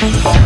Bye.